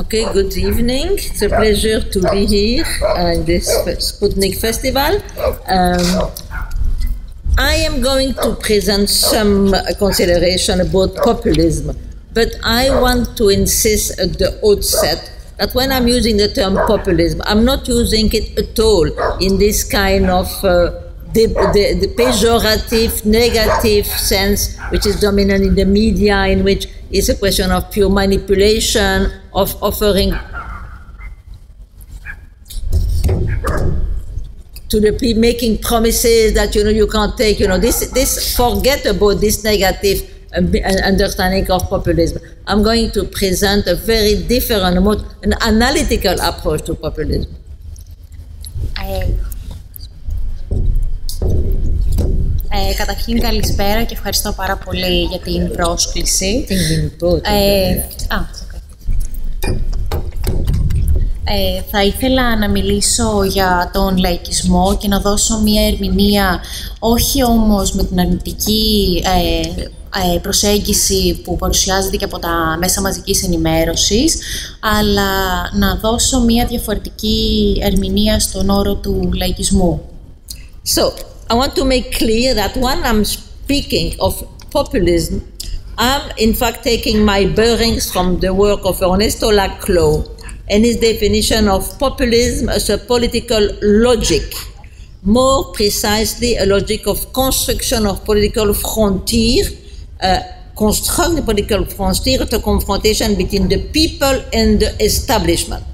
Okay, good evening. It's a pleasure to be here in this Sputnik Festival. Um, I am going to present some consideration about populism, but I want to insist at the outset that when I'm using the term populism, I'm not using it at all in this kind of uh, the, the, the, pejorative, negative sense which is dominant in the media, in which it's a question of pure manipulation, of offering to the people, making promises that you know you can't take. You know this. This forget about this negative understanding of populism. I'm going to present a very different, an analytical approach to populism. I Ε, καταρχήν καλησπέρα και ευχαριστώ πάρα πολύ για την πρόσκληση. Την ε, α, ε, θα ήθελα να μιλήσω για τον λαϊκισμό και να δώσω μία ερμηνεία όχι όμως με την αρνητική ε, ε, προσέγγιση που παρουσιάζεται και από τα μέσα μαζικής ενημέρωσης, αλλά να δώσω μία διαφορετική ερμηνεία στον όρο του λαϊκισμού. So, I want to make clear that when I'm speaking of populism, I'm in fact taking my bearings from the work of Ernesto Laclau and his definition of populism as a political logic, more precisely a logic of construction of political frontier, uh, construct the political frontier to confrontation between the people and the establishment.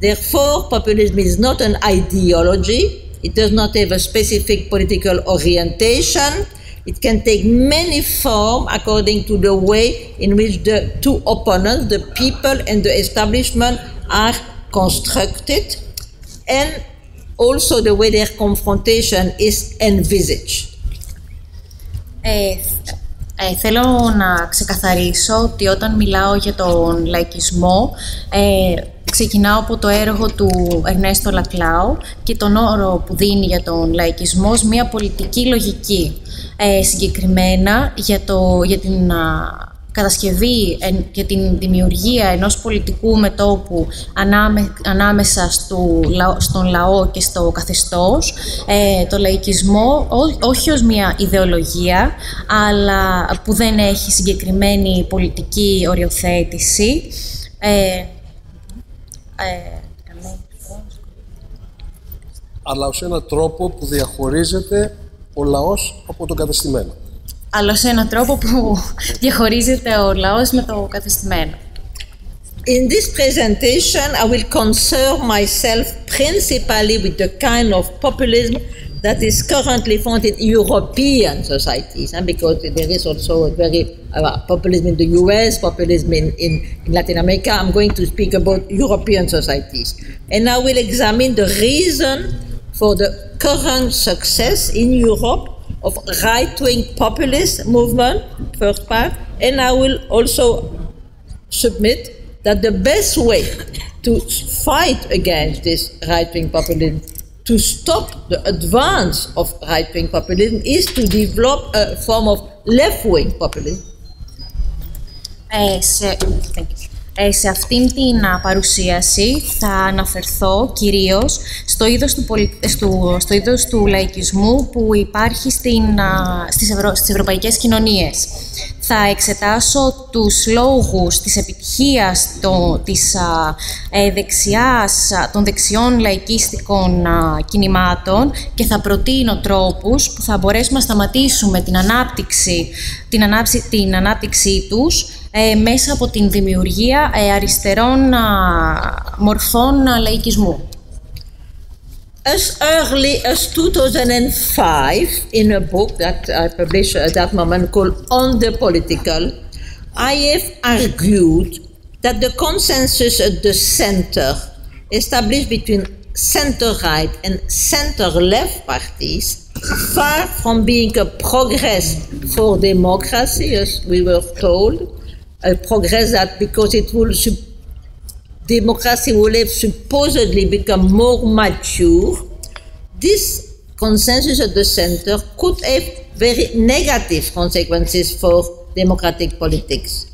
Therefore, populism is not an ideology, it does not have a specific political orientation. It can take many forms according to the way in which the two opponents, the people and the establishment, are constructed, and also the way their confrontation is envisaged. Ε, ε, θέλω να ξεκαθαρίσω ότι όταν μιλάω για τον λαϊκισμό, ε, ξεκινάω από το έργο του Ερνέστο Λακλάου και τον όρο που δίνει για τον λαϊκισμό μια πολιτική λογική. Ε, συγκεκριμένα για, το, για την κατασκευή και την δημιουργία ενός πολιτικού μετόπου ανάμεσα στο, στον λαό και στο καθεστώς, ε, το λαϊκισμό όχι ως μια ιδεολογία, αλλά που δεν έχει συγκεκριμένη πολιτική οριοθέτηση, ε, ε, αλλά ως έναν τρόπο που διαχωρίζεται ο λαός από τον κατεστημένο. Αλλά σε έναν τρόπο που διαχωρίζεται ο λαός με το κατεστημένο. In this presentation, I will concern myself principally with the kind of populism that is currently found in European societies, and because there is also a very uh, populism in the US, populism in, in, in, Latin America, I'm going to speak about European societies. And I will examine the reason for the current success in Europe of right-wing populist movement, first part, and I will also submit that the best way to fight against this right-wing populism to stop the advance of right wing populism is to develop a form of left wing populism. Ε, σε, ε, σε αυτήν την παρουσίαση θα αναφερθώ κυρίως στο είδος του, πολι... στο, στο είδος του λαϊκισμού που υπάρχει στην, στις, ευρω... στις ευρωπαϊκές κοινωνίες θα εξετάσω τους λόγους της επιτυχίας το, της ε, δεξιάς, των δεξιών λαϊκίστικων κινημάτων και θα προτείνω τρόπους που θα μπορέσουμε να σταματήσουμε την ανάπτυξη, την, ανάψη, την ανάπτυξή τους ε, μέσα από την δημιουργία ε, αριστερών μορφών λαϊκισμού. As early as 2005, in a book that I published at that moment called On the Political, I have argued that the consensus at the center, established between center right and center left parties, far from being a progress for democracy, as we were told, a progress that because it will democracy will have supposedly become more mature, this consensus at the center could have very negative consequences for democratic politics.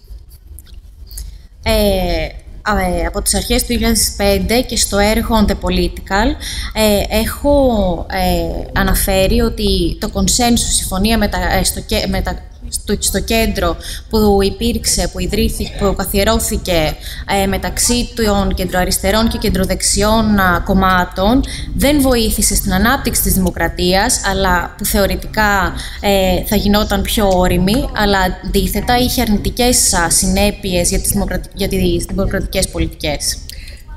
Ε, ε, από τις αρχές του 2005 και στο έργο On The Political ε, έχω ε, αναφέρει ότι το consensus, συμφωνία μετα, στο, μετα, στο, στο κέντρο που υπήρξε, που ιδρύθηκε, που καθιερώθηκε ε, μεταξύ των κεντροαριστερών και κεντροδεξιών κομμάτων δεν βοήθησε στην ανάπτυξη της δημοκρατίας, αλλά που θεωρητικά ε, θα γινόταν πιο όρημη, αλλά αντίθετα είχε αρνητικές α, συνέπειες για τις, δημοκρατι... για τις δημοκρατικές πολιτικές.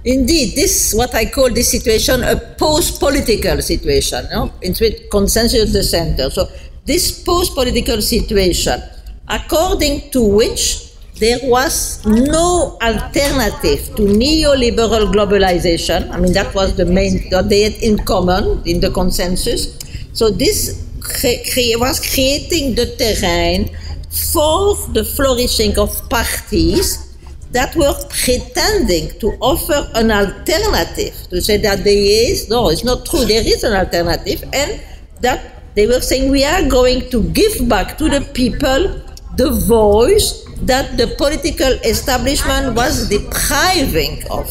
Indeed, this is what I call this situation a post-political situation, no? in which consensus of the center. So this post political situation, according to which there was no alternative to neoliberal globalization. I mean, that was the main, what they had in common in the consensus. So this was creating the terrain for the flourishing of parties that were pretending to offer an alternative, to say that there is, no, it's not true, there is an alternative, and that they were saying we are going to give back to the people the voice that the political establishment was depriving of.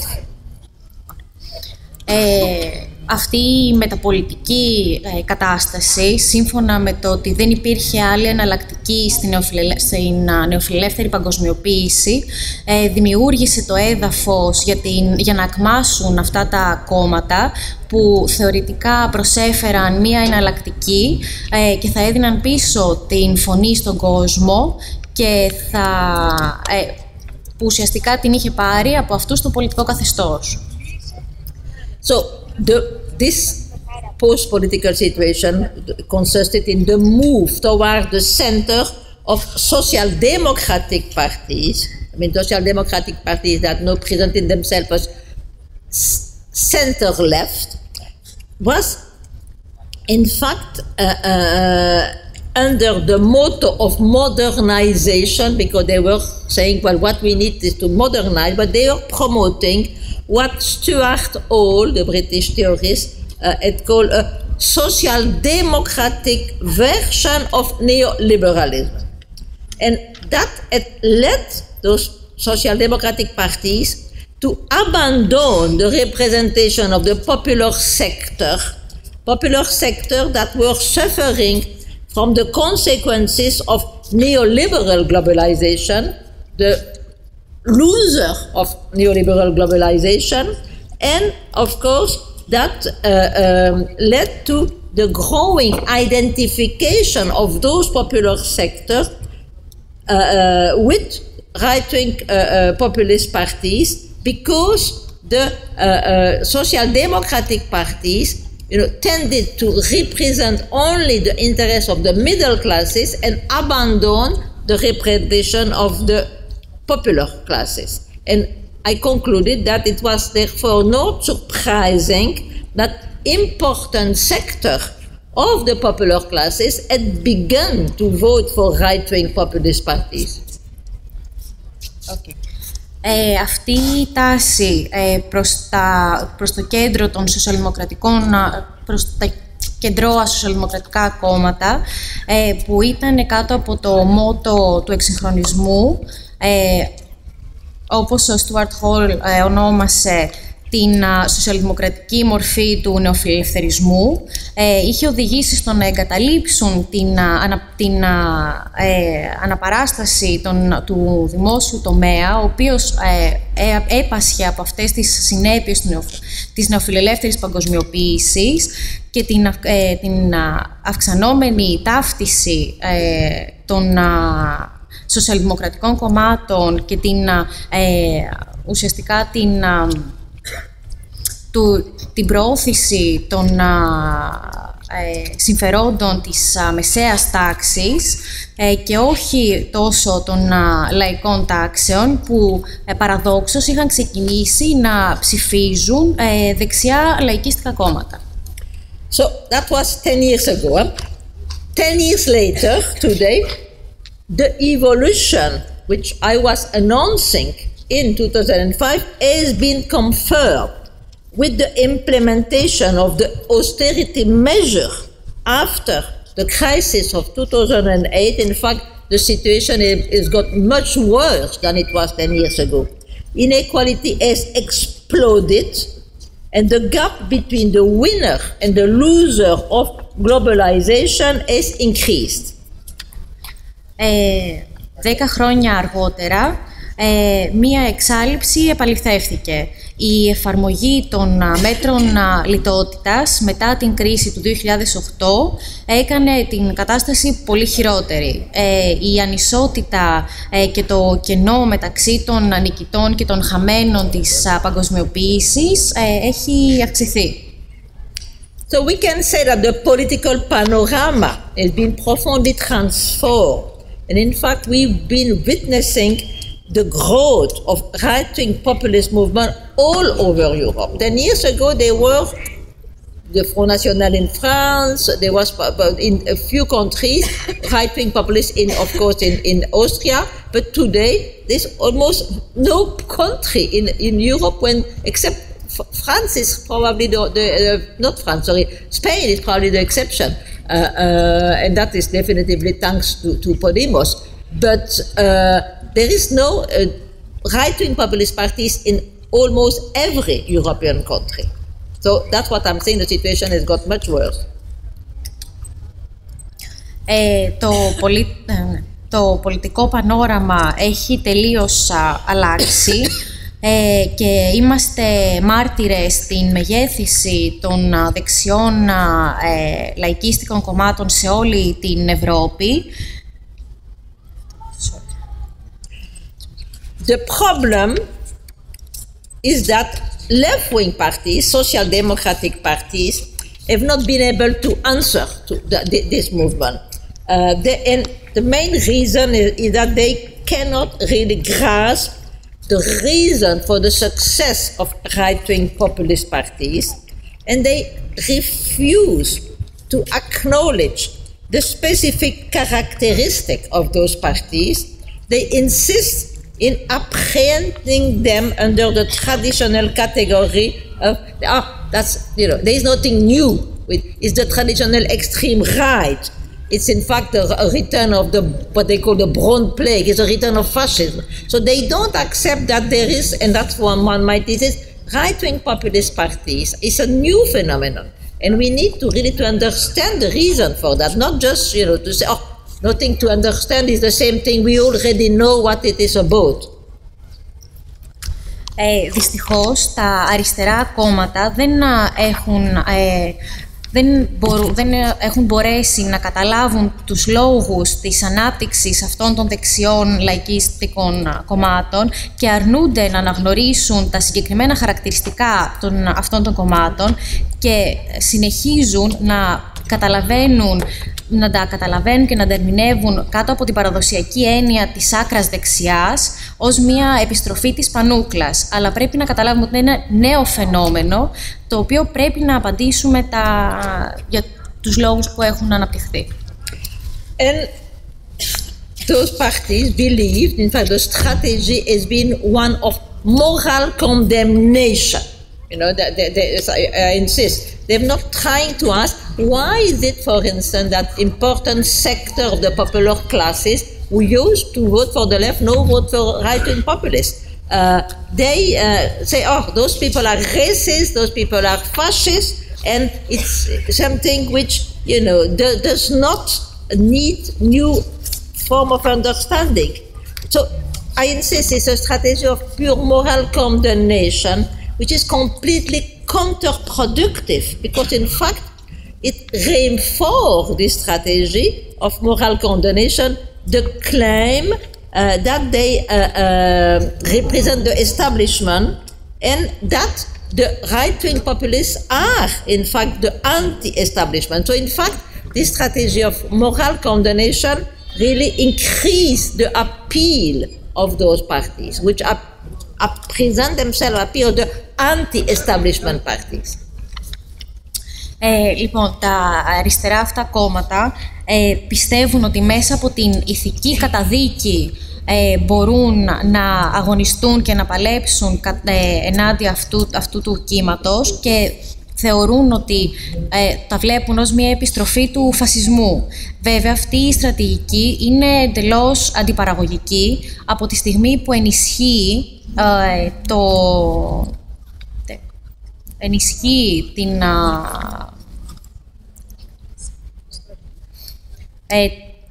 Ε, αυτή η μεταπολιτική ε, κατάσταση, σύμφωνα με το ότι δεν υπήρχε άλλη εναλλακτική στην, νεοφιλελε... στην νεοφιλελεύθερη παγκοσμιοποίηση, ε, δημιούργησε το έδαφος για, την... για να ακμάσουν αυτά τα κόμματα που θεωρητικά προσέφεραν μία εναλλακτική ε, και θα έδιναν πίσω την φωνή στον κόσμο και θα, ε, που ουσιαστικά την είχε πάρει από αυτούς το πολιτικό καθεστώς. So, the, this post-political situation consisted in the move toward the center of social democratic parties. I mean, social democratic parties that now presenting themselves as center left was in fact uh, uh, under the motto of modernization because they were saying, well, what we need is to modernize, but they were promoting what Stuart Hall, the British theorist, uh, had called a social democratic version of neoliberalism. And that had led those social democratic parties to abandon the representation of the popular sector, popular sector that were suffering from the consequences of neoliberal globalization, the loser of neoliberal globalization, and of course that uh, um, led to the growing identification of those popular sectors uh, uh, with right-wing uh, uh, populist parties because the social democratic parties you know, tended to represent only the interests of the middle classes and abandon the representation of the popular classes. And I concluded that it was therefore not surprising that important sector of the popular classes had begun to vote for right-wing populist parties. Okay. ε, αυτή η τάση ε, προς, τα, προς το κέντρο των σοσιαλδημοκρατικών, προς τα κεντρώα σοσιαλδημοκρατικά κόμματα, ε, που ήταν κάτω από το μότο του εξυγχρονισμού, ε, όπως ο Στουαρτ Χόλ ε, ονόμασε την σοσιαλδημοκρατική μορφή του νεοφιλελευθερισμού ε, είχε οδηγήσει στο να εγκαταλείψουν την, την ε, αναπαράσταση των, του δημόσιου τομέα, ο οποίος ε, ε, έπασχε από αυτές τις συνέπειες του νεο, της νεοφιλελεύθερης παγκοσμιοποίησης και την, την αυξανόμενη ταύτιση των σοσιαλδημοκρατικών κομμάτων και την, ουσιαστικά την του, την προώθηση των ε, συμφερόντων της α, μεσαίας τάξης ε, και όχι τόσο των λαϊκών τάξεων που ε, παραδόξως είχαν ξεκινήσει να ψηφίζουν ε, δεξιά λαϊκίστικα κόμματα. So that was 10 years ago. 10 years later, today, the evolution which I was announcing in 2005 has been confirmed with the implementation of the austerity measure after the crisis of 2008, in fact, the situation has got much worse than it was 10 years ago. inequality has exploded, and the gap between the winner and the loser of globalization has increased. Ε, δέκα χρόνια αργότερα, ε, μία εξάλληψη επαληθεύθηκε. Η εφαρμογή των α, μέτρων α, λιτότητας μετά την κρίση του 2008 έκανε την κατάσταση πολύ χειρότερη. Ε, η ανισότητα ε, και το κενό μεταξύ των νικητών και των χαμένων της α, παγκοσμιοποίησης ε, έχει αυξηθεί. So we can say that the political panorama has been profoundly transformed. And in fact, we've been witnessing the growth of right-wing populist movement all over Europe. Ten years ago, there were the Front National in France, there was in a few countries, right-wing populists in, of course, in, in Austria, but today there's almost no country in, in Europe when, except France is probably the, the uh, not France, sorry, Spain is probably the exception. Uh, uh, and that is definitively thanks to, to Podemos. But uh, there is no uh, right-wing populist parties in almost every European country. So that's what I'm saying. The situation has got much worse. Ε, το, πολι... ε, το πολιτικό πανόραμα έχει τελείως α, αλλάξει Ε, και είμαστε μάρτυρες στην μεγέθυνση των α, δεξιών α, ε, λαϊκίστικων κομμάτων σε όλη την Ευρώπη. The problem is that left wing parties, social democratic parties, have not been able to answer to the, the- this movement. Uh, the, and the main reason is, is that they cannot really grasp the reason for the success of right wing populist parties, and they refuse to acknowledge the specific characteristic of those parties. They insist in apprehending them under the traditional category of ah, that's you know, there is nothing new it's the traditional extreme right. It's in fact a, a return of the what they call the Bronze Plague. It's a return of fascism. So they don't accept that there is, and that's one one might is right-wing populist parties is a new phenomenon, and we need to really to understand the reason for that, not just you know to say oh nothing to understand is the same thing. We already know what it is about. Ε, δυστυχώς, τα αριστερά κόμματα δεν α, έχουν, ε, δεν, μπορούν, δεν ε, έχουν μπορέσει να καταλάβουν τους λόγους της ανάπτυξης αυτών των δεξιών λαϊκίστικων α, κομμάτων και αρνούνται να αναγνωρίσουν τα συγκεκριμένα χαρακτηριστικά των, αυτών των κομμάτων και συνεχίζουν να καταλαβαίνουν να τα καταλαβαίνουν και να τα ερμηνεύουν κάτω από την παραδοσιακή έννοια της άκρας δεξιάς ως μια επιστροφή της πανούκλας. Αλλά πρέπει να καταλάβουμε ότι είναι ένα νέο φαινόμενο το οποίο πρέπει να απαντήσουμε τα... για τους λόγους που έχουν αναπτυχθεί. And those parties believed, in fact, the strategy has been one of moral condemnation. You know, that they, they, I, I insist. They're not trying to ask why is it, for instance, that important sector of the popular classes who used to vote for the left now vote for right-wing populists. Uh, they uh, say, oh, those people are racist, those people are fascist, and it's something which, you know, do- does not need new form of understanding. So I insist it's a strategy of pure moral condemnation, which is completely counterproductive because, in fact, it reinforces this strategy of moral condemnation, the claim uh, that they uh, uh, represent the establishment and that the right-wing populists are, in fact, the anti-establishment. So, in fact, this strategy of moral condemnation really increase the appeal of those parties, which are, are present themselves appeal the anti-establishment parties. Ε, λοιπόν, τα αριστερά αυτά κόμματα ε, πιστεύουν ότι μέσα από την ηθική καταδίκη ε, μπορούν να αγωνιστούν και να παλέψουν κα- ε, ενάντια αυτού, αυτού του κύματος και θεωρούν ότι ε, τα βλέπουν ως μια επιστροφή του φασισμού. Βέβαια, αυτή η στρατηγική είναι εντελώς αντιπαραγωγική από τη στιγμή που ενισχύει ε, το ενισχύει την ε,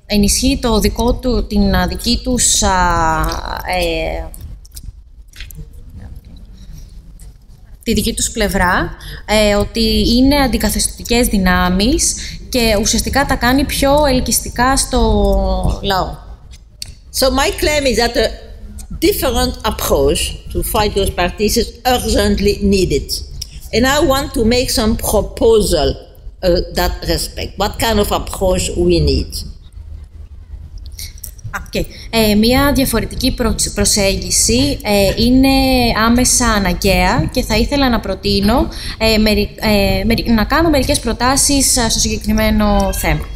ενισχύει το δικό του, την δική τους ε, τη δική τους πλευρά, ε, ότι είναι αντικαθεστωτικές δυνάμεις και ουσιαστικά τα κάνει πιο ελκυστικά στο λαό. So my claim is that a different approach to fight those parties is urgently needed. And I want to make some proposal uh, that respect. What kind of approach we need? Okay. Ε, μία διαφορετική προσέγγιση ε, είναι άμεσα αναγκαία και θα ήθελα να προτείνω ε, να κάνω μερικές προτάσεις στο συγκεκριμένο θέμα.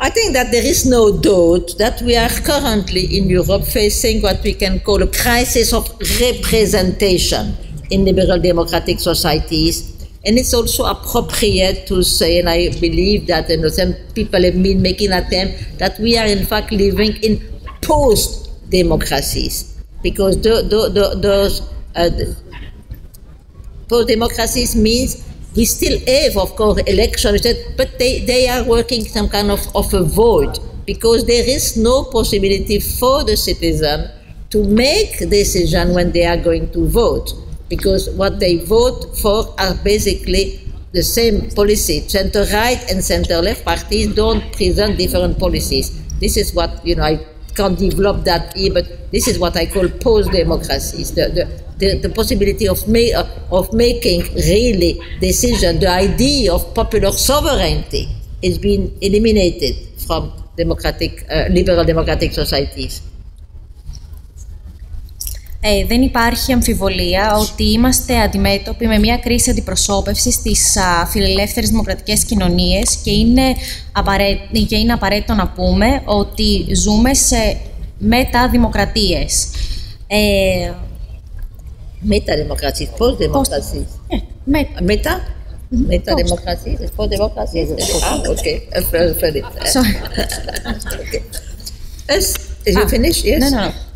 I think that there is no doubt that we are currently in Europe facing what we can call a crisis of representation in liberal democratic societies And it's also appropriate to say, and I believe that know, some people have been making attempt that we are in fact living in post democracies because the, the, the, those uh, post democracies means we still have, of course, elections, but they, they are working some kind of, of a void. Because there is no possibility for the citizen to make decision when they are going to vote because what they vote for are basically the same policy. Center right and center left parties don't present different policies. This is what, you know, I can't develop that here, but this is what I call post democracies. The, the, the, the, possibility of, ma- of making really decision, the idea of popular sovereignty is being eliminated from democratic, uh, liberal democratic societies. Ε, δεν υπάρχει αμφιβολία ότι είμαστε αντιμέτωποι με μια κρίση αντιπροσώπευσης στις α, φιλελεύθερες δημοκρατικές κοινωνίες και είναι, απαραίτητο, και είναι απαραίτητο να πούμε ότι ζούμε σε μεταδημοκρατίες. Ε, μεταδημοκρατίες, πώς δημοκρατίες; Ε, με... Μετα... Μεταδημοκρατίες, πώς δημοκρατίες; Ah, okay. Sorry. okay. Yes, is you finished? Yes? No, no, no.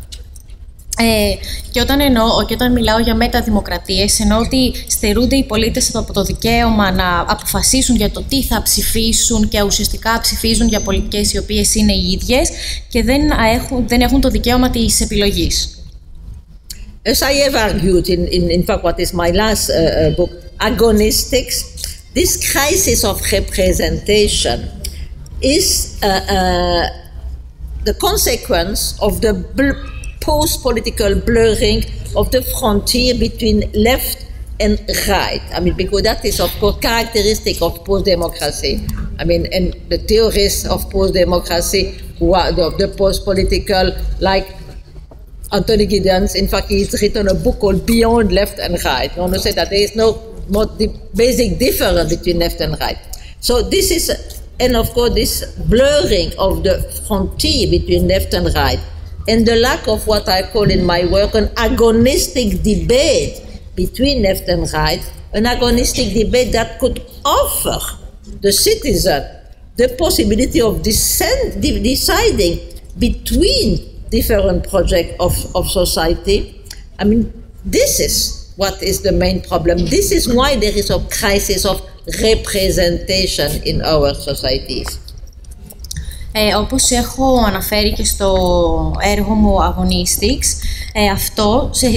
Ε, και, όταν εννοώ, και όταν μιλάω για μεταδημοκρατίες, εννοώ ότι στερούνται οι πολίτες από το δικαίωμα να αποφασίσουν για το τι θα ψηφίσουν και ουσιαστικά ψηφίζουν για πολιτικές οι οποίες είναι οι ίδιες και δεν έχουν, δεν έχουν το δικαίωμα της επιλογής. As I have argued in, in, in fact what is my last uh, uh book, Agonistics, this crisis of representation is uh, uh, the consequence of the post-political blurring of the frontier between left and right. I mean, because that is, of course, characteristic of post-democracy. I mean, and the theorists of post-democracy, who are the, the post-political, like Anthony Giddens, in fact, he's written a book called Beyond Left and Right. Want to say that there is no more basic difference between left and right. So this is, and of course, this blurring of the frontier between left and right and the lack of what I call in my work an agonistic debate between left and right, an agonistic debate that could offer the citizen the possibility of dissent, deciding between different projects of, of society. I mean, this is what is the main problem. This is why there is a crisis of representation in our societies. Ε, όπως έχω αναφέρει και στο έργο μου Agonistics, ε, αυτό σε,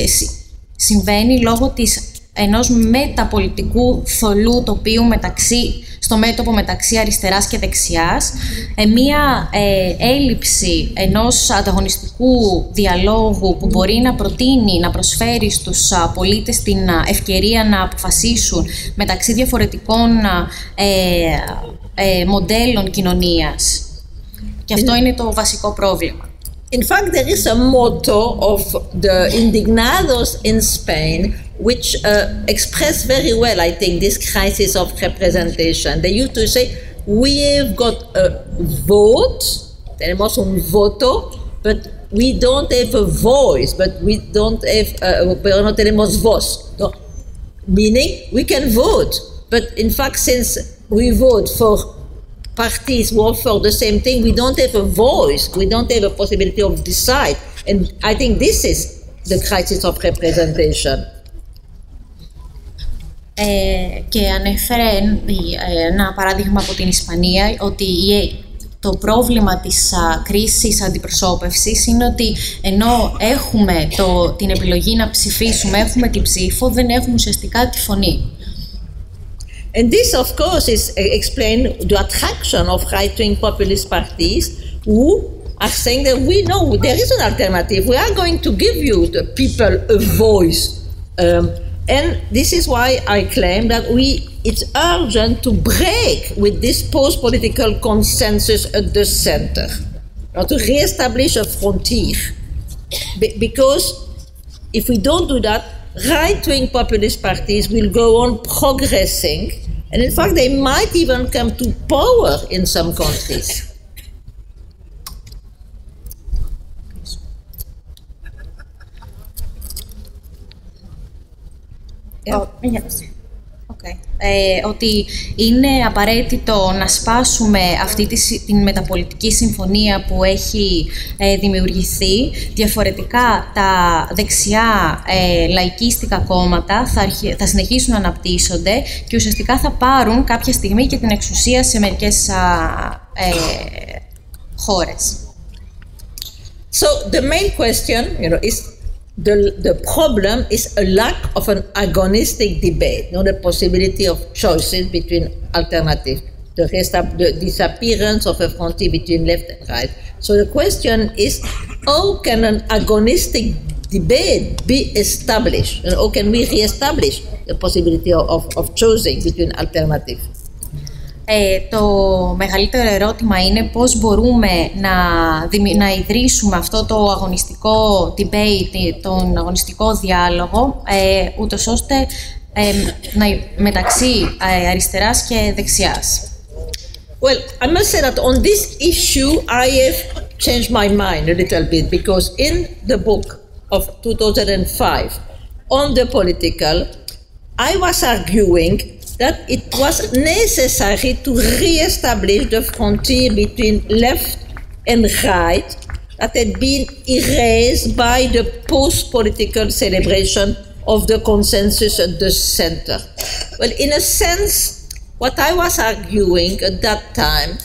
συμβαίνει λόγω της ενός μεταπολιτικού θολού τοπίου μεταξύ, στο μέτωπο μεταξύ αριστεράς και δεξιάς, ε, μία ε, έλλειψη ενός ανταγωνιστικού διαλόγου που μπορεί να προτείνει, να προσφέρει στους α, πολίτες την ευκαιρία να αποφασίσουν μεταξύ διαφορετικών ε, μοντέλων κοινωνίας Και αυτό είναι το βασικό πρόβλημα. In fact, there is a motto of the indignados in Spain which uh, express very well, I think, this crisis of representation. They used to say, we have got a vote, tenemos un voto, but we don't have a voice, but we don't have, uh, pero no tenemos voz. No. Meaning, we can vote, but in fact, since we vote for parties who offer the same thing, we don't have a voice. We don't have a possibility of decide. And I think this is the crisis of representation. Ε, και ανέφερε ε, ένα παράδειγμα από την Ισπανία ότι το πρόβλημα της α, κρίσης αντιπροσώπευσης είναι ότι ενώ έχουμε το, την επιλογή να ψηφίσουμε, έχουμε την ψήφο, δεν έχουμε ουσιαστικά τη φωνή. And this, of course, is explained the attraction of right-wing populist parties who are saying that we know there is an alternative. We are going to give you, the people, a voice. Um, and this is why I claim that we it's urgent to break with this post-political consensus at the center, or to re-establish a frontier. Be- because if we don't do that, right-wing populist parties will go on progressing, and in fact, they might even come to power in some countries. Oh, yes. Okay. Ε, ότι είναι απαραίτητο να σπάσουμε αυτή τη, συ- την μεταπολιτική συμφωνία που έχει ε, δημιουργηθεί. Διαφορετικά τα δεξιά ε, λαϊκίστικα κόμματα θα, αρχι- θα συνεχίσουν να αναπτύσσονται και ουσιαστικά θα πάρουν κάποια στιγμή και την εξουσία σε μερικές α, ε, χώρες. So the main question, you know, is the, the problem is a lack of an agonistic debate, know, the possibility of choices between alternatives, the, the disappearance of a frontier between left and right. So the question is, how can an agonistic debate be established? And how can we re-establish the possibility of, of, of choosing between alternatives? Ε, το μεγαλύτερο ερώτημα είναι πώς μπορούμε να, δημι- να ιδρύσουμε αυτό το αγωνιστικό debate, τον αγωνιστικό διάλογο, ε, ούτως ώστε ε, να, μεταξύ ε, αριστεράς και δεξιάς. Well, I must say that on this issue, I have changed my mind a little bit because in the book of 2005 on the political, I was arguing that it was necessary to re-establish the frontier between left and right that had been erased by the post-political celebration of the consensus at the center. Well, in a sense, what I was arguing at that time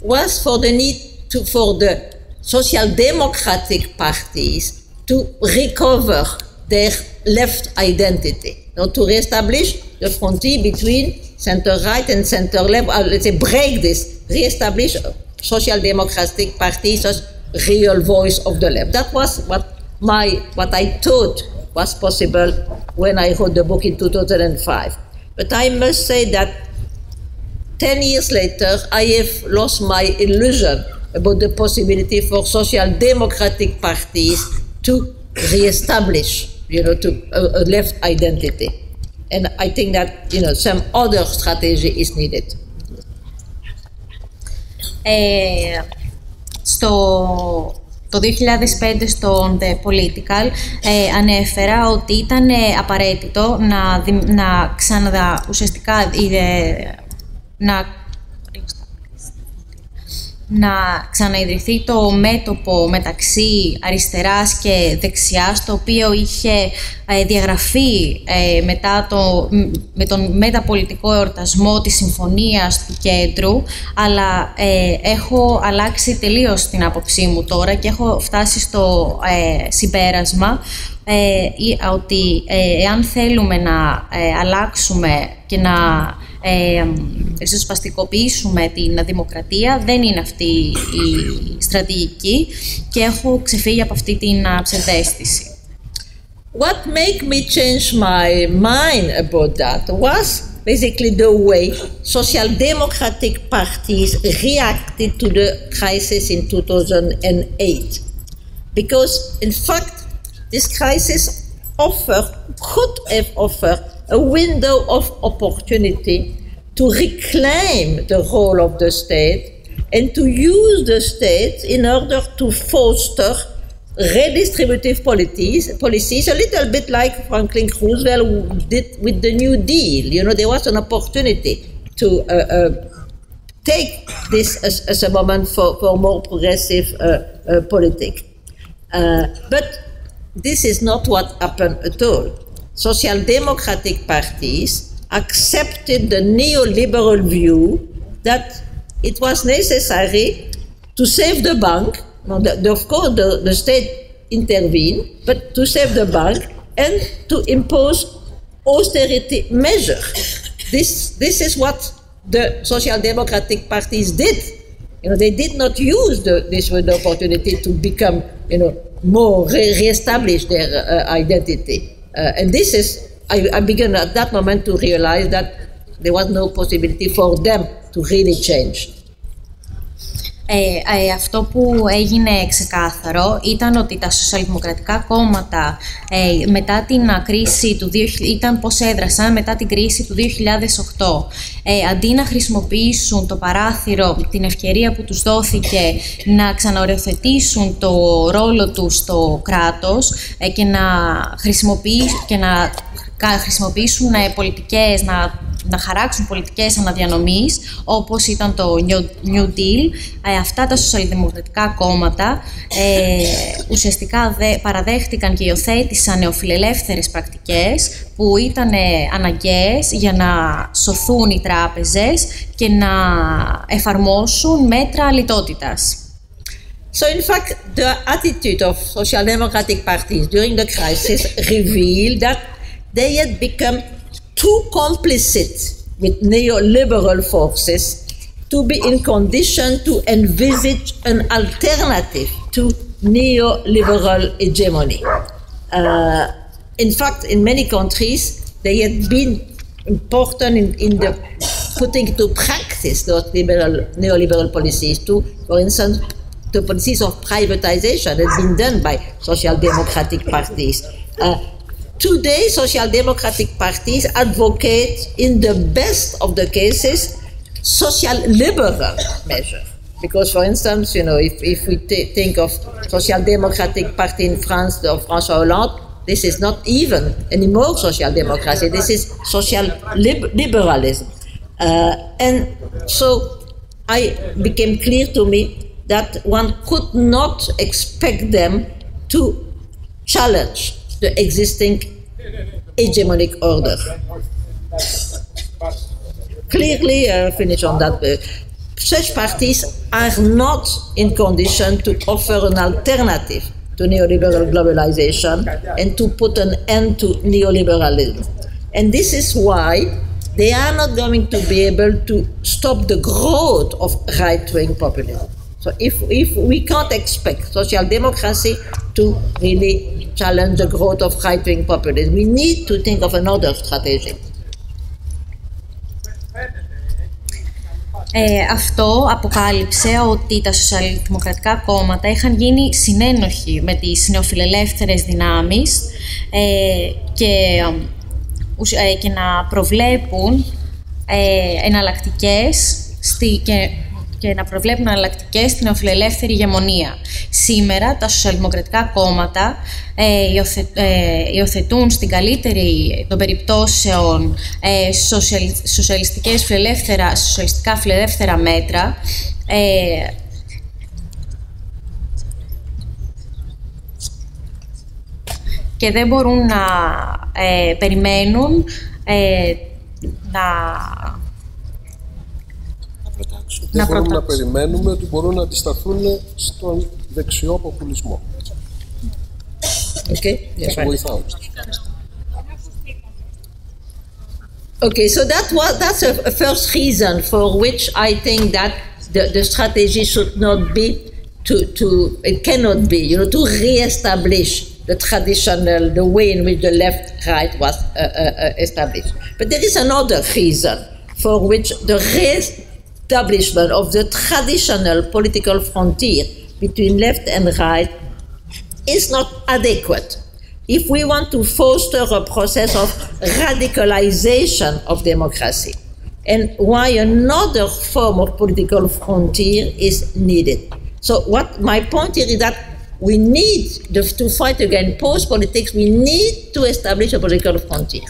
was for the need to, for the social democratic parties to recover their left identity, you know, to reestablish the frontier between center right and center left, or let's say break this, re-establish social democratic parties as real voice of the left. That was what my what I thought was possible when I wrote the book in 2005. But I must say that 10 years later, I have lost my illusion about the possibility for social democratic parties to re-establish, you know, to a, a left identity. And I think that, you know, some other strategy is needed. Ε, στο το 2005 στο The Political ε, ανέφερα ότι ήταν ε, απαραίτητο να, δη- να ξαναδα ουσιαστικά ε, να να ξαναειδρυθεί το μέτωπο μεταξύ αριστεράς και δεξιάς, το οποίο είχε ε, διαγραφεί ε, μετά το, μ, με τον μεταπολιτικό εορτασμό της Συμφωνίας του Κέντρου, αλλά ε, έχω αλλάξει τελείως την άποψή μου τώρα και έχω φτάσει στο ε, συμπέρασμα ε, ή- ότι ε, εάν θέλουμε να ε, αλλάξουμε και να ε, ριζοσπαστικοποιήσουμε την δημοκρατία, δεν είναι αυτή η στρατηγική και έχω ξεφύγει από αυτή την α, ψευδαίσθηση. What made me change my mind about that was basically the way social democratic parties reacted to the crisis in 2008. Because, in fact, this crisis offered, could have offered a window of opportunity to reclaim the role of the state and to use the state in order to foster redistributive policies, policies a little bit like Franklin Roosevelt did with the New Deal. You know, there was an opportunity to uh, uh, take this as, as a moment for, for more progressive uh, uh, politics. Uh, but this is not what happened at all. Social democratic parties accepted the neoliberal view that it was necessary to save the bank. Now, the, the, of course, the, the state intervened, but to save the bank and to impose austerity measures. This, this is what the social democratic parties did. You know, they did not use the, this opportunity to become, you know, more re- reestablish their uh, identity. Uh, and this is, I, I began at that moment to realize that there was no possibility for them to really change. Ε, ε, αυτό που έγινε ξεκάθαρο ήταν ότι τα σοσιαλδημοκρατικά κόμματα ε, μετά την κρίση του 2000, ήταν πώς έδρασαν μετά την κρίση του 2008 ε, αντί να χρησιμοποιήσουν το παράθυρο, την ευκαιρία που τους δόθηκε να ξαναοριοθετήσουν το ρόλο τους στο κράτος ε, και να χρησιμοποιήσουν, και να χρησιμοποιήσουν πολιτικές, να να χαράξουν πολιτικές αναδιανομής, όπως ήταν το New Deal. Ε, αυτά τα σοσιαλδημοκρατικά κόμματα ε, ουσιαστικά δε, παραδέχτηκαν και υιοθέτησαν νεοφιλελεύθερες πρακτικές που ήταν ε, αναγκαίες για να σωθούν οι τράπεζες και να εφαρμόσουν μέτρα λιτότητας. So, in fact, the attitude of social democratic parties during the crisis revealed that they had become too complicit with neoliberal forces to be in condition to envisage an alternative to neoliberal hegemony. Uh, in fact, in many countries, they had been important in, in the putting to practice those liberal, neoliberal policies. To, for instance, the policies of privatization had been done by social democratic parties. Uh, Today, social democratic parties advocate, in the best of the cases, social liberal measures. Because, for instance, you know, if, if we think of social democratic party in France of François Hollande, this is not even anymore social democracy. This is social lib- liberalism. Uh, and so I became clear to me that one could not expect them to challenge the existing hegemonic order. Clearly, uh, finish on that. Uh, such parties are not in condition to offer an alternative to neoliberal globalization and to put an end to neoliberalism. And this is why they are not going to be able to stop the growth of right wing populism. So if, if we can't expect social democracy to really challenge the growth of right-wing populism, we need to think of another strategy. Ε, αυτό αποκάλυψε ότι τα σοσιαλδημοκρατικά κόμματα είχαν γίνει συνένοχοι με τις νεοφιλελεύθερες δυνάμεις ε, και, ε, και να προβλέπουν ε, εναλλακτικές στη, και και να προβλέπουν εναλλακτικέ στην νεοφιλελεύθερη ηγεμονία. Σήμερα τα σοσιαλδημοκρατικά κόμματα ε, υιοθε, ε, υιοθετούν στην καλύτερη των περιπτώσεων ε, σοσιαλ, σοσιαλιστικές φιλελεύθερα, σοσιαλιστικά φιλελεύθερα μέτρα ε, και δεν μπορούν να ε, περιμένουν ε, να δεν μπορούμε να περιμένουμε ότι μπορούν να αντισταθούν στον δεξιό ποπουλισμό. Okay, yes, βοηθάω. Okay, so that was that's a, first reason for which I think that the, the strategy should not be to, to it cannot be you know to re-establish the traditional the way in which the left right was uh, uh, uh established. But there is another reason for which the rest establishment of the traditional political frontier between left and right is not adequate. If we want to foster a process of radicalization of democracy, and why another form of political frontier is needed. So, what my point here is that we need to fight against post politics, we need to establish a political frontier.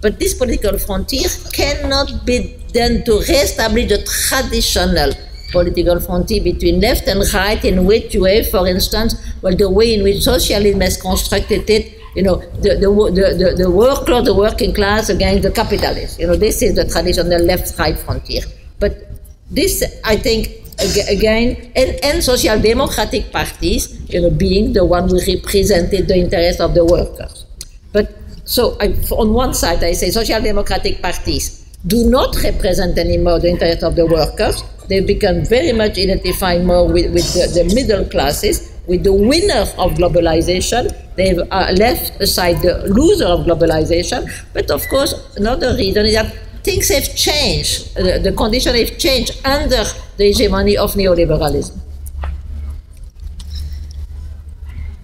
But this political frontier cannot be then to re-establish the traditional political frontier between left and right, in which you have, for instance, well, the way in which socialism has constructed it, you know, the, the, the, the, the the working class against the capitalists. You know, this is the traditional left-right frontier. But this, I think, again, and, and social democratic parties, you know, being the one who represented the interest of the workers. So I, on one side, I say social democratic parties do not represent anymore the interest of the workers. They become very much identified more with, with the, the middle classes, with the winner of globalization. They've uh, left aside the loser of globalization. But of course, another reason is that things have changed. The, the conditions have changed under the hegemony of neoliberalism.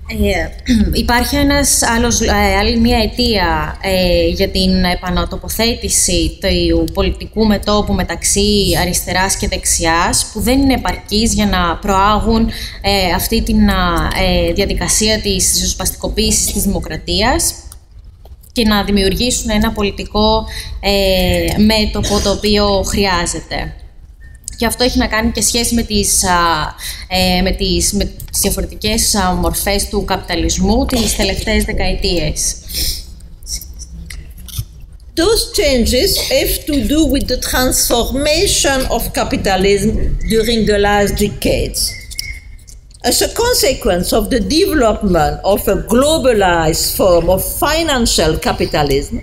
Ε, υπάρχει ένας άλλος, ε, άλλη μία αιτία ε, για την επανατοποθέτηση του πολιτικού μετόπου μεταξύ αριστεράς και δεξιάς που δεν είναι επαρκής για να προάγουν ε, αυτή τη διαδικασία της ριζοσπαστικοποίησης της δημοκρατίας και να δημιουργήσουν ένα πολιτικό μέτωπο το οποίο χρειάζεται. Και αυτό έχει να κάνει και σχέση με τις, ε, με τις, με τις διαφορετικές μορφές του καπιταλισμού τις τελευταίες δεκαετίες. Those changes have to do with the transformation of capitalism during the last decades. As a consequence of the development of a globalized form of financial capitalism,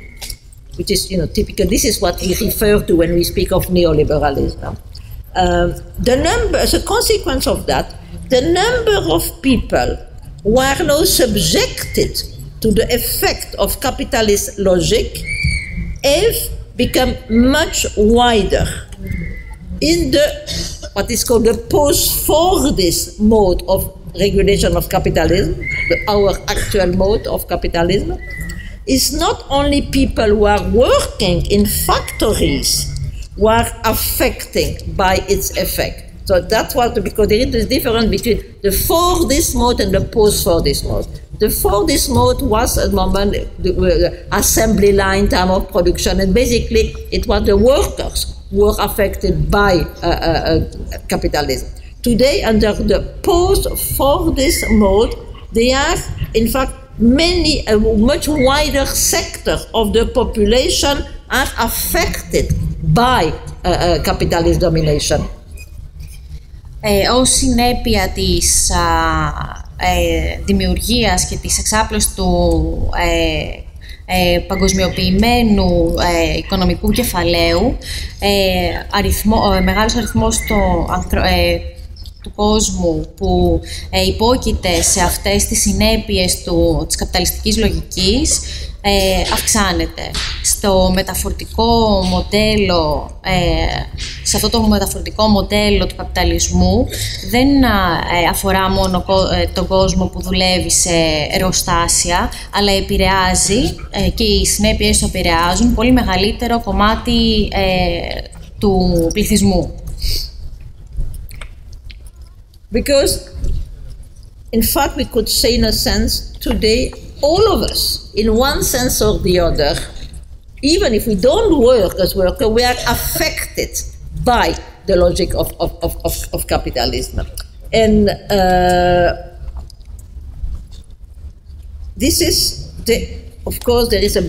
which is, you know, typical, this is what we refer to when we speak of neoliberalism. Um, the number, as a consequence of that, the number of people who are now subjected to the effect of capitalist logic have become much wider. In the what is called the post-Fordist mode of regulation of capitalism, the, our actual mode of capitalism, is not only people who are working in factories were affected by its effect. So that's what, because there is a difference between the Fordist mode and the post Fordist mode. The Fordist mode was a moment, the assembly line time of production, and basically it was the workers were affected by uh, uh, uh, capitalism. Today, under the post Fordist mode, they are, in fact, many, a much wider sector of the population are affected by uh, uh, capitalist domination. Ε, ως συνέπεια της α, ε, δημιουργίας και της εξάπλωσης του ε, ε παγκοσμιοποιημένου ε, οικονομικού κεφαλαίου, ε, αριθμό, μεγάλος αριθμός το, του κόσμου που υπόκειται σε αυτές τις συνέπειες του, της καπιταλιστικής λογικής ε, αυξάνεται. Στο μεταφορτικό μοντέλο, ε, σε αυτό το μεταφορτικό μοντέλο του καπιταλισμού δεν ε, αφορά μόνο ε, τον κόσμο που δουλεύει σε εργοστάσια, αλλά επηρεάζει και οι συνέπειες του επηρεάζουν πολύ μεγαλύτερο κομμάτι του πληθυσμού. Because, in fact, we could say in a sense today all of us, in one sense or the other, even if we don't work as workers, we are affected by the logic of, of, of, of, capitalism. And uh, this is, the, of course, there is a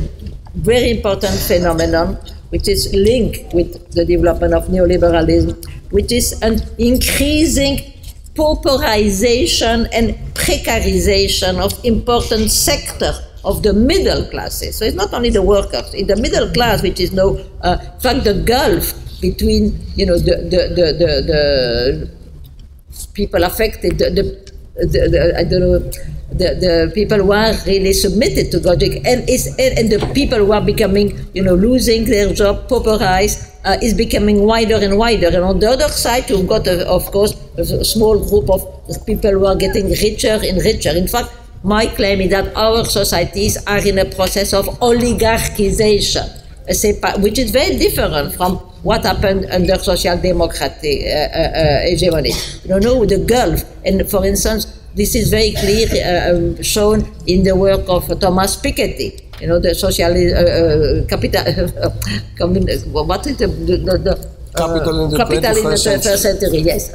very important phenomenon which is linked with the development of neoliberalism, which is an increasing pauperization and precarization of important sector of the middle classes. So it's not only the workers. In the middle class, which is now, uh, in fact, the gulf between, you know, the, the, the, the, the people affected, the, the, the, I don't know, the, the people who are really submitted to logic and, is, and, and the people who are becoming, you know, losing their job, pauperized, uh, is becoming wider and wider. And on the other side, you've got, uh, of course, a small group of people who are getting richer and richer. In fact, my claim is that our societies are in a process of oligarchization, which is very different from what happened under social democratic uh, uh, uh, hegemony. You know, the Gulf, and for instance, this is very clear uh, um, shown in the work of Thomas Piketty you know, the social uh, uh capital, what is the, the, the Capital in the Capital in the 21st 21st century. Yes,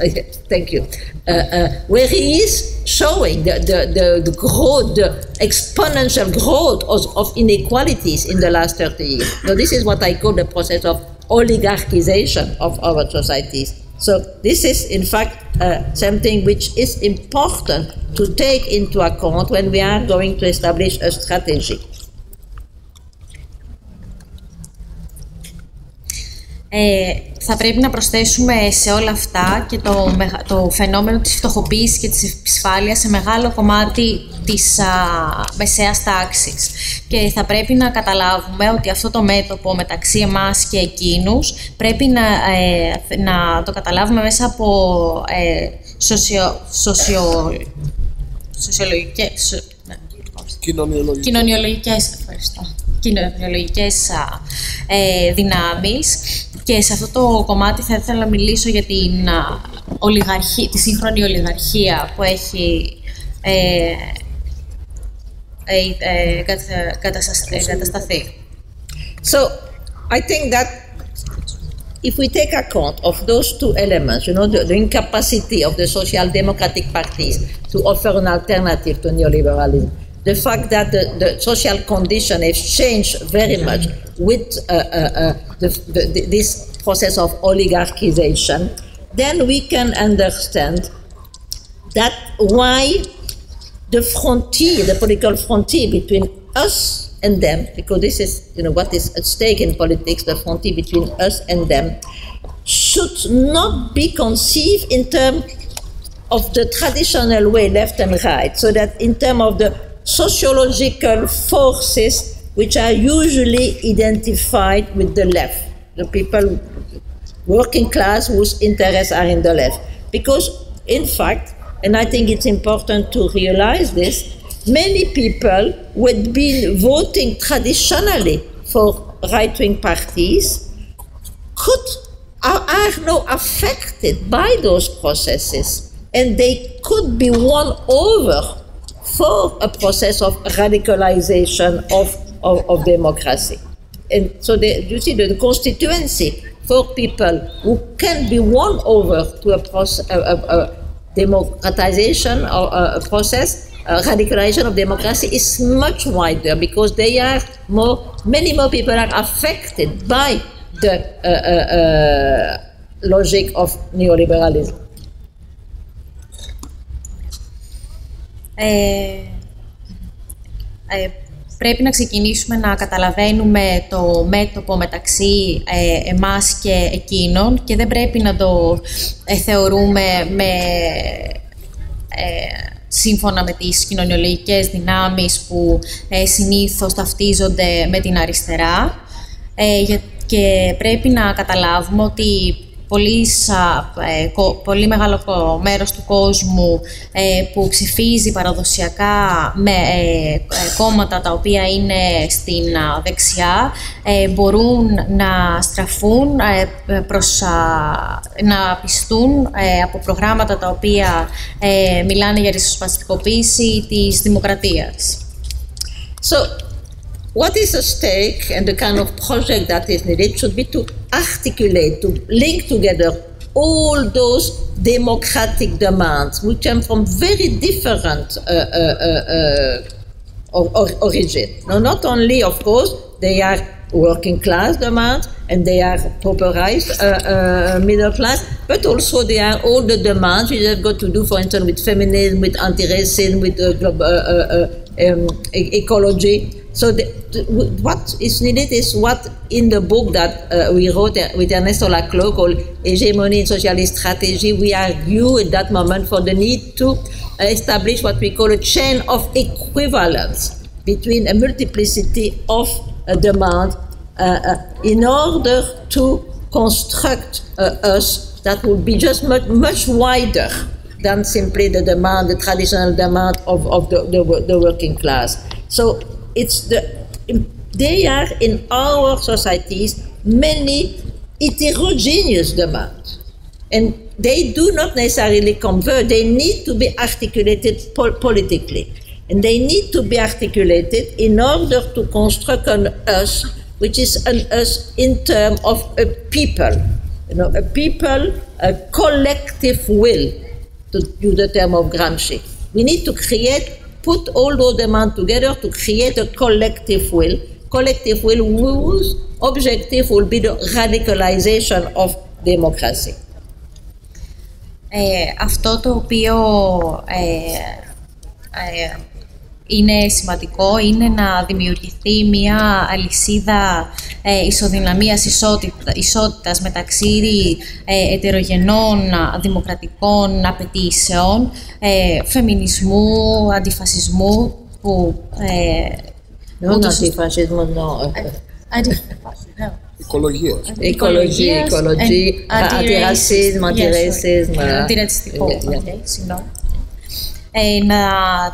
thank you. Uh, uh, where he is showing the, the, the, the growth, the exponential growth of, of inequalities in the last 30 years. So this is what I call the process of oligarchization of our societies. So this is, in fact, uh, something which is important to take into account when we are going to establish a strategy. Ε, θα πρέπει να προσθέσουμε σε όλα αυτά και το, το φαινόμενο της φτωχοποίησης και της επισφάλειας σε μεγάλο κομμάτι της α, μεσαίας τάξης. Και θα πρέπει να καταλάβουμε ότι αυτό το μέτωπο μεταξύ εμάς και εκείνους πρέπει να, ε, να το καταλάβουμε μέσα από ε, σοσιο, σοσιο, σοσιολογικές... Ναι, κοινωνιολογικές. Κοινωνιολογικές, ευχαριστώ. Κοινωνιολογικές ε, δυνάμεις και σε αυτό το κομμάτι θα ήθελα να μιλήσω για την ολιγαρχία, τη σύγχρονη ολιγαρχία που έχει ε, ε, ε, κατασταθεί. So, I think that if we take account of those two elements, you know, the, the, incapacity of the social democratic parties to offer an alternative to neoliberalism, the fact that the, the social condition has changed very much with uh, uh, uh, the, the, this process of oligarchization, then we can understand that why the frontier, the political frontier between us and them, because this is you know what is at stake in politics, the frontier between us and them, should not be conceived in terms of the traditional way, left and right, so that in terms of the sociological forces which are usually identified with the left, the people, working class whose interests are in the left. Because, in fact, and I think it's important to realize this, many people who had been voting traditionally for right wing parties could are, are now affected by those processes and they could be won over for a process of radicalization of, of, of democracy. And so the, you see the, the constituency for people who can be won over to a, process, a, a, a democratization or a, process, radicalization of democracy is much wider because they are more, many more people are affected by the uh, uh, uh, logic of neoliberalism. Ε, ε, πρέπει να ξεκινήσουμε να καταλαβαίνουμε το μέτωπο μεταξύ ε, εμάς και εκείνων και δεν πρέπει να το ε, θεωρούμε με, ε, σύμφωνα με τις κοινωνιολογικές δυνάμεις που ε, συνήθως ταυτίζονται με την αριστερά. Και πρέπει να καταλάβουμε ότι πολύ, πολύ μεγάλο μέρος του κόσμου που ψηφίζει παραδοσιακά με κόμματα τα οποία είναι στην δεξιά μπορούν να στραφούν προς να πιστούν από προγράμματα τα οποία μιλάνε για ριζοσπαστικοποίηση της δημοκρατίας. So, what is at stake and the kind of project that is needed should be to articulate, to link together all those democratic demands which come from very different uh, uh, uh, or, or origin. Now, not only, of course, they are working class demands and they are pauperized middle class, but also they are all the demands which have got to do, for instance, with feminism, with anti-racism, with um, ecology. So the, the, what is needed is what in the book that uh, we wrote with Ernesto Laclau called Hegemony and Socialist Strategy, we argue at that moment for the need to establish what we call a chain of equivalence between a multiplicity of uh, demand uh, in order to construct us that would be just much, much wider than simply the demand, the traditional demand of, of the, the, the working class. So it's the they are in our societies many heterogeneous demands. And they do not necessarily converge they need to be articulated pol- politically. And they need to be articulated in order to construct an us which is an us in terms of a people. You know, a people, a collective will, to use the term of Gramsci. We need to create, put all those demands together to create a collective will, collective will whose objective will be the radicalization of democracy. Ε, αυτό το οποίο ε, ε, είναι σημαντικό είναι να δημιουργηθεί μια αλυσίδα ε, ισοδυναμίας, ισότητα, ισότητας μεταξύ ε, ετερογενών δημοκρατικών απαιτήσεων, ε, φεμινισμού, αντιφασισμού που... Ε, αντιφασισμό, Οικολογία. Οικολογία, οικολογίας, αντιρασίσμα, αντιρασίσμα. Αντιρατσιστικό, συγγνώμη. Ε, να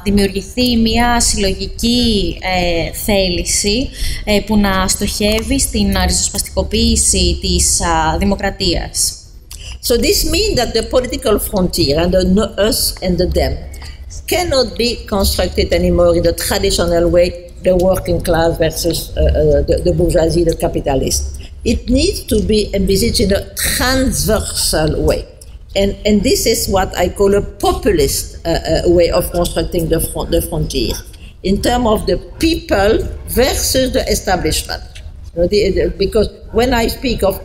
δημιουργηθεί μια συλλογική ε, θέληση ε, που να στοχεύει στην ριζοσπαστικοποίηση της α, δημοκρατίας. So this means that the political frontier and the us and the them cannot be constructed anymore in the traditional way, the working class versus uh, uh, the, the bourgeoisie, the capitalist. It needs to be envisaged in a transversal way. And, and this is what I call a populist uh, uh, way of constructing the, front, the frontier in terms of the people versus the establishment. Because when I speak of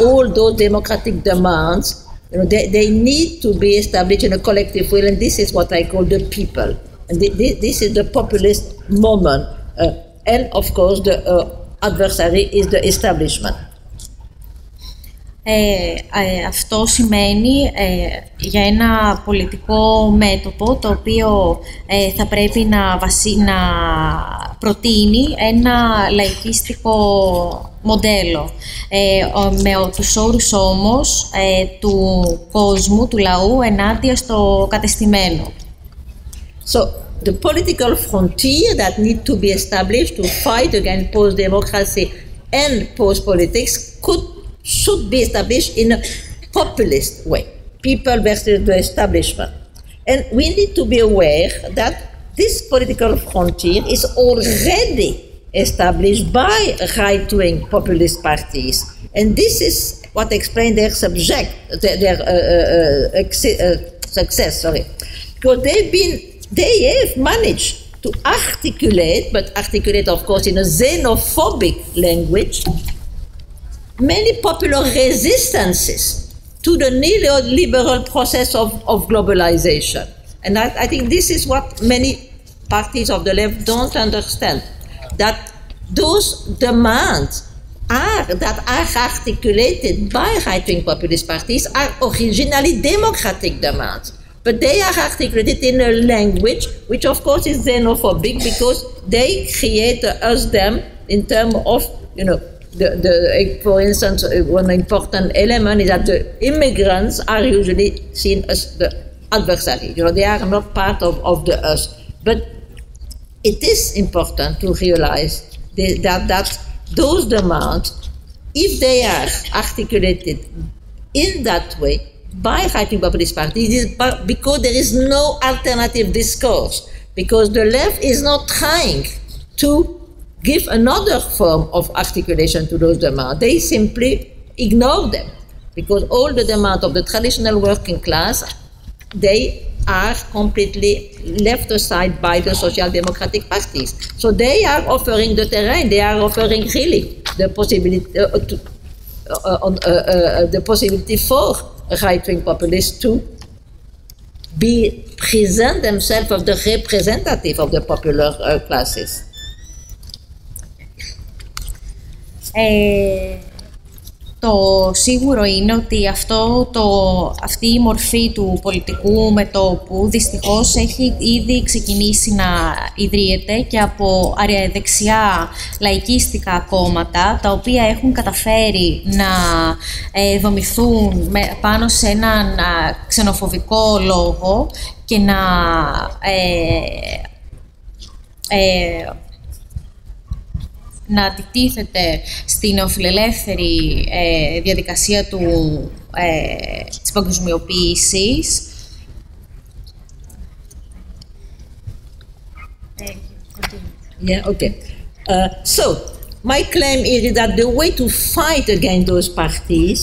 all those democratic demands, you know, they, they need to be established in a collective will, and this is what I call the people. And this is the populist moment. Uh, and of course, the uh, adversary is the establishment. Ε, ε, αυτό σημαίνει ε, για ένα πολιτικό μέτωπο το οποίο ε, θα πρέπει να, βασί, να προτείνει ένα λαϊκίστικο μοντέλο με τους όρους όμως του κόσμου, του λαού ενάντια στο κατεστημένο. So, the political frontier that need to be established to fight against post-democracy and post-politics could should be established in a populist way, people versus the establishment. And we need to be aware that this political frontier is already established by right wing populist parties. And this is what explains their subject, their, their uh, uh, uh, success, sorry. Because they've been, they have managed to articulate, but articulate, of course, in a xenophobic language, many popular resistances to the neoliberal process of, of globalization. And I, I think this is what many parties of the left don't understand that those demands are that are articulated by right-wing populist parties are originally democratic demands but they are articulated in a language which of course is xenophobic because they create us them in terms of you know the, the, for instance, uh, one important element is that the immigrants are usually seen as the adversary. You know, they are not part of, of the us. But it is important to realize that, that those demands, if they are articulated in that way by right-wing populist parties, it is because there is no alternative discourse, because the left is not trying to give another form of articulation to those demands. They simply ignore them because all the demands of the traditional working class, they are completely left aside by the social democratic parties. So they are offering the terrain, they are offering really the possibility, uh, to, uh, uh, uh, the possibility for right-wing populists to be present themselves as the representative of the popular uh, classes. Ε, το σίγουρο είναι ότι αυτό το, αυτή η μορφή του πολιτικού μετόπου δυστυχώς έχει ήδη ξεκινήσει να ιδρύεται και από αριαδεξιά λαϊκίστικα κόμματα τα οποία έχουν καταφέρει να ε, δομηθούν πάνω σε έναν ξενοφοβικό λόγο και να ε, ε, να αντιτίθεται στην νεοφιλελεύθερη ε, διαδικασία του, ε, της παγκοσμιοποίησης. Yeah, okay. Uh, so, my claim is that the way to fight against those parties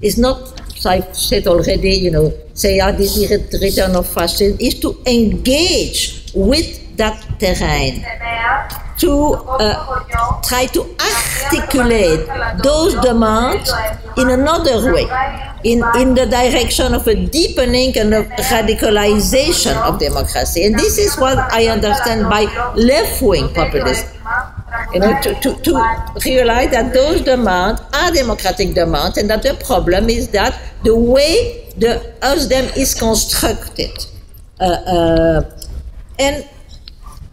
is not, as I've said already, you know, say, ah, this is the return of fascism, is to engage with that terrain, to uh, try to articulate those demands in another way, in, in the direction of a deepening and of radicalization of democracy. And this is what I understand by left wing populism you know, to, to, to realize that those demands are democratic demands and that the problem is that the way the USDEM is constructed. Uh, uh, and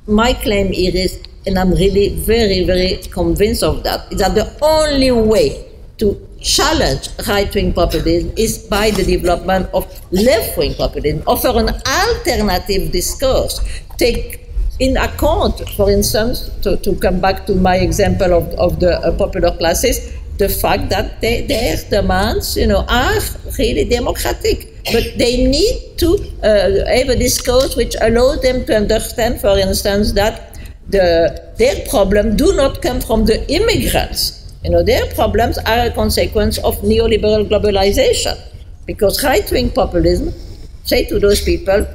my claim is, and I'm really very, very convinced of that, is that the only way to challenge right-wing populism is by the development of left-wing populism, offer an alternative discourse, take in account, for instance, to, to come back to my example of, of the uh, popular classes, the fact that they, their demands, you know, are really democratic. But they need to uh, have a discourse which allows them to understand, for instance, that the, their problems do not come from the immigrants. You know, their problems are a consequence of neoliberal globalization. Because right-wing populism say to those people,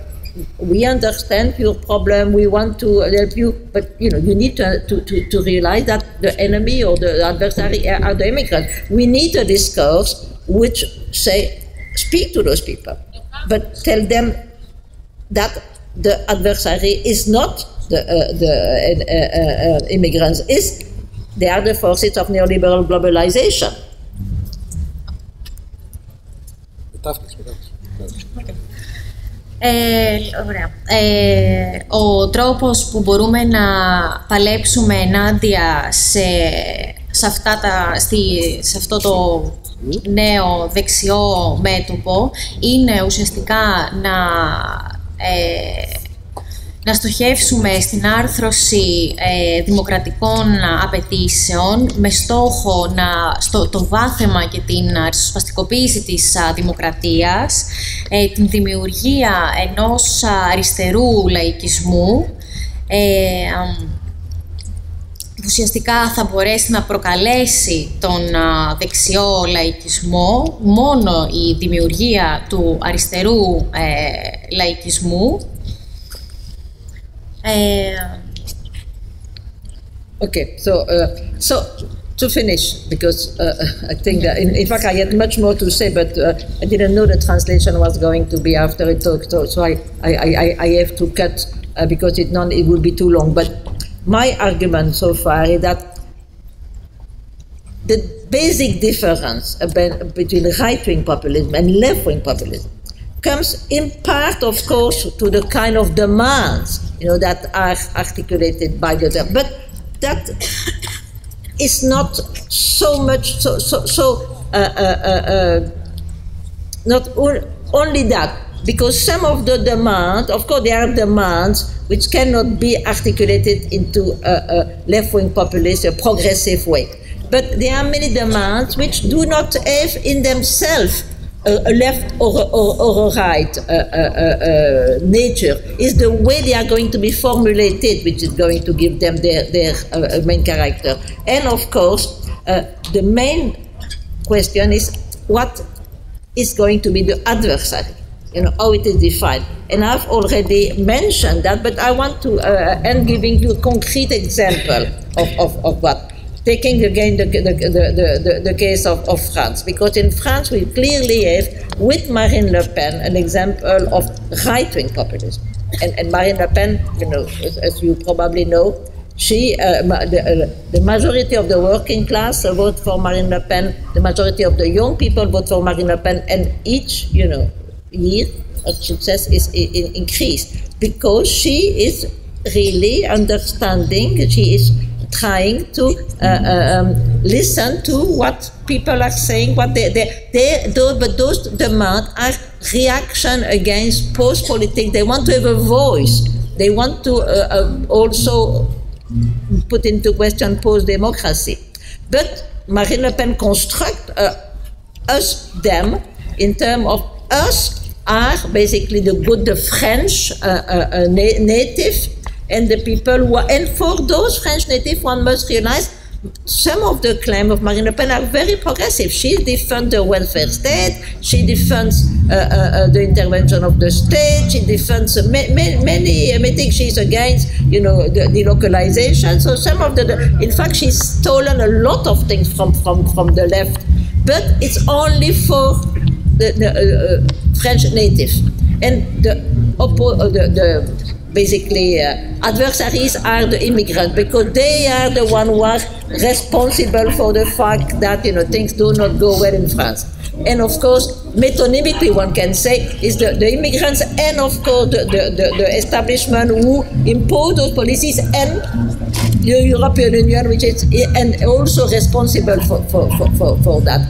we understand your problem, we want to help you, but you know, you need to, to, to, to realize that the enemy or the adversary are the immigrants. We need a discourse which say, speak to those people, but tell them that the adversary is not the, uh, the uh, uh, uh immigrants, is they are the forces of neoliberal globalization. Ε, ωραία. Ε, ο τρόπος που μπορούμε να παλέψουμε ενάντια σε, σε, αυτά τα, στη, σε αυτό το νέο δεξιό μέτωπο είναι ουσιαστικά να ε, να στοχεύσουμε στην άρθρωση ε, δημοκρατικών απαιτήσεων με στόχο να, στο, το βάθεμα και την ριζοσπαστικοποίηση της α, δημοκρατίας, ε, την δημιουργία ενός αριστερού λαϊκισμού, ε, που ουσιαστικά θα μπορέσει να προκαλέσει τον δεξιό λαϊκισμό μόνο η δημιουργία του αριστερού ε, λαϊκισμού um, okay, so uh, so to finish, because uh, I think that in, in, fact I had much more to say, but uh, I didn't know the translation was going to be after it talk, so, so I, I, I, I have to cut uh, because it non it would be too long. But my argument so far is that the basic difference between right wing populism and left wing populism comes in part, of course, to the kind of demands you know that are articulated by the other, but that is not so much so so so uh, uh, uh, uh not only that because some of the demands, of course, there are demands which cannot be articulated into a, a left-wing populist, a progressive way. But there are many demands which do not have in themselves a, left or or, or right uh, uh, uh, nature is the way they are going to be formulated, which is going to give them their, their main character. And of course, the main question is what is going to be the adversary you know how it is defined and i've already mentioned that but i want to uh, end giving you a concrete example of, of, of what taking again the, the, the, the, the case of, of France, because in France we clearly have, with Marine Le Pen, an example of right wing populism. And, and Marine Le Pen, you know, as, as you probably know, she, uh, the, uh, the, majority of the working class vote for Marine Le Pen, the majority of the young people vote for Marine Le Pen, and each, you know, year of success is in, increased because she is really understanding, she is trying to uh, uh, um, listen to what people are saying, what they, they, they those, but those demands are reaction against post politics. They want to have a voice. They want to uh, uh also put into question post democracy. But Marine Le Pen construct uh, us, them, in terms of us are basically the good, the French na native and the people who are, and for those French native, one must realize some of the claims of Marine Le Pen are very progressive. She defends the welfare state, she defends uh, uh, uh, the intervention of the state, she defends ma- ma- many, I think she's against, you know, the, the localization. So some of the, the, in fact, she's stolen a lot of things from, from, from the left, but it's only for the, the uh, uh, French native. And the, oppo- uh, the, the basically uh, adversaries are the immigrants because they are the one who are responsible for the fact that you know things do not go well in France. And of course, metonymically, one can say is the, the immigrants and of course the, the, the, the establishment who impose those policies and the European Union, which is and also responsible for, for, for, for, for that.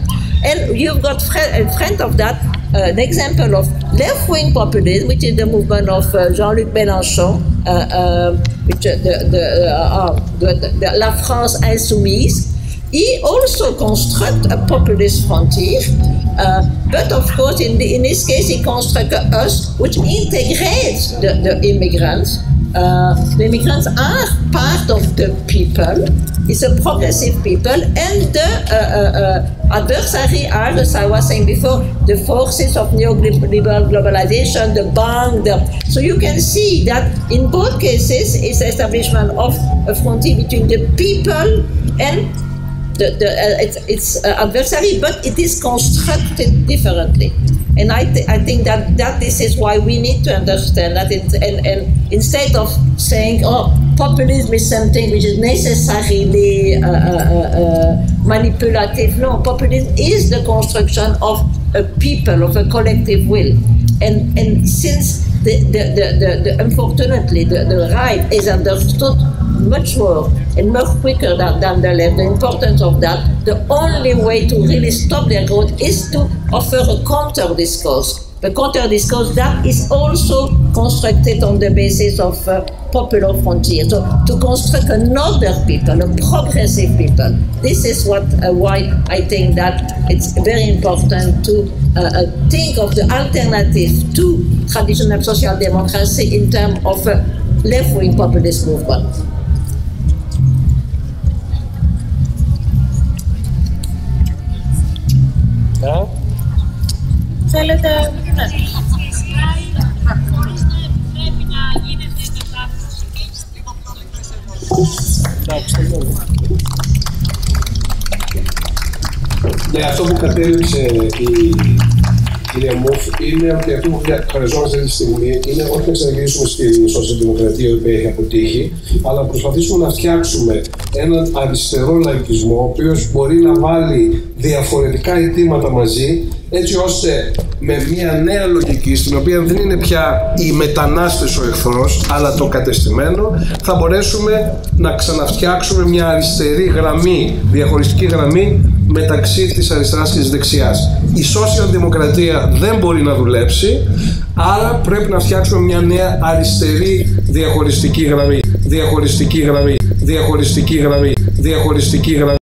And you've got a friend of that, an example of left-wing populism, which is the movement of uh, Jean-Luc Mélenchon, uh, uh which uh, the, the, uh, the, La France Insoumise. He also constructs a populist frontier, but of course, in, the, in this case, he constructs us, which integrates the, the immigrants. The immigrants are part of the people. It's a progressive people, and the adversary are, as I was saying before, the forces of neoliberal globalization, the bank. The, so you can see that in both cases, it's establishment of a frontier between the people and the, the, uh, it's, it's uh, adversary, but it is constructed differently. And I, th- I think that, that this is why we need to understand that and, and instead of saying, oh, populism is something which is necessarily uh, uh, uh, manipulative, no, populism is the construction of a people, of a collective will. And, and since the, the, the, the, unfortunately the, the right is understood much more and much quicker than, than the left, the importance of that, the only way to really stop their growth is to offer a counter discourse. The counter discourse that is also constructed on the basis of uh, popular frontiers. So to construct another people, a progressive people. This is what uh, why I think that it's very important to uh, uh think of the alternative to traditional social democracy in terms of a left-wing populist movement. Ναι. Θέλετε... Ναι. Ναι, αυτό που κατέληξε η κυρία Μούφ είναι ότι αυτό που χρειαζόμαστε αυτή τη στιγμή είναι όχι να ξαναγυρίσουμε στην σοσιαλδημοκρατία η οποία έχει αποτύχει, αλλά να προσπαθήσουμε να φτιάξουμε έναν αριστερό λαϊκισμό, ο οποίος μπορεί να βάλει διαφορετικά αιτήματα μαζί, έτσι ώστε με μια νέα λογική, στην οποία δεν είναι πια οι μετανάστες ο εχθρός, αλλά το κατεστημένο, θα μπορέσουμε να ξαναφτιάξουμε μια αριστερή γραμμή, διαχωριστική γραμμή μεταξύ της αριστεράς και της δεξιάς. Η social δημοκρατία δεν μπορεί να δουλέψει, άρα πρέπει να φτιάξουμε μια νέα αριστερή διαχωριστική γραμμή. Διαχωριστική γραμμή. Διαχωριστική γραμμή. Διαχωριστική γραμμή.